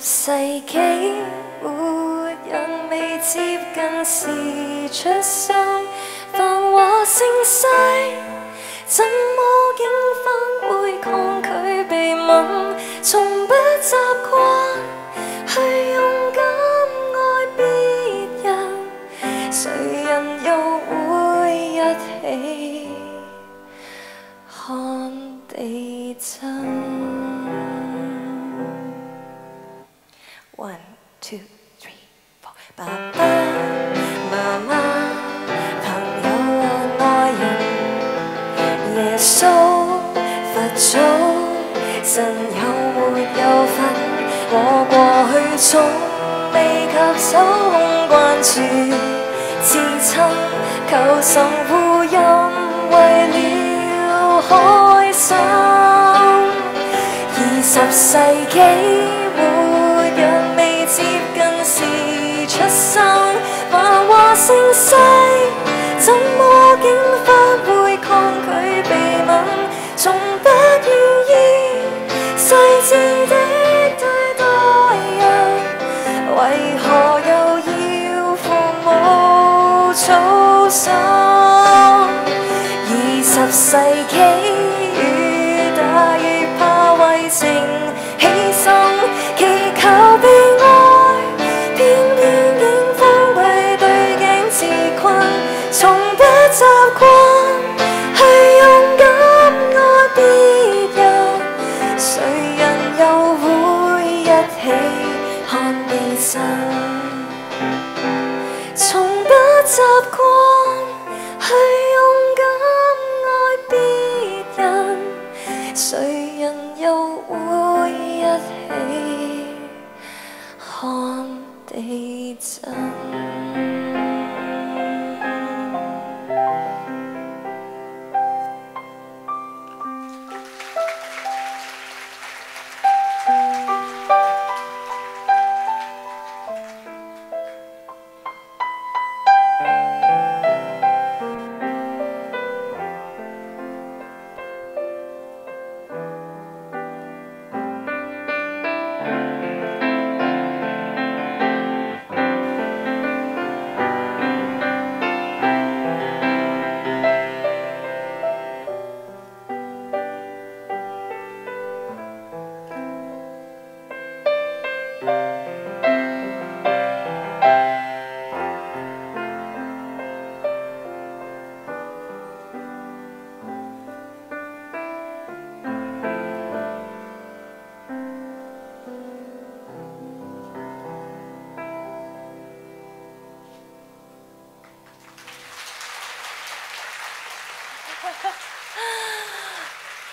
世紀，沒人未接近時出生，繁華盛世，怎麼竟反会抗拒被吻？從不習慣去勇敢愛別人，誰人又會一起看地震手空关注，自亲求神護蔭，為了开心。二十世紀沒人未接近时出生，繁华盛世，怎么竟操心？二十世紀越大越怕為情犧牲，祈求被愛，偏偏竟封閉對鏡自困，從不習慣去勇敢愛別人，誰人又會一起看地震？习惯去勇敢爱别人，谁人又会一起看地震？